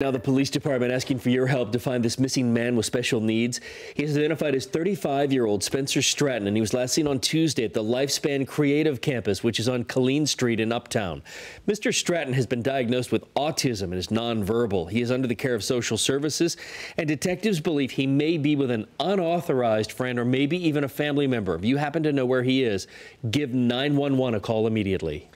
Now, the police department asking for your help to find this missing man with special needs. He is identified as 35 year old Spencer Stratton, and he was last seen on Tuesday at the Lifespan Creative Campus, which is on Colleen Street in Uptown. Mr. Stratton has been diagnosed with autism and is nonverbal. He is under the care of social services, and detectives believe he may be with an unauthorized friend or maybe even a family member. If you happen to know where he is, give 911 a call immediately.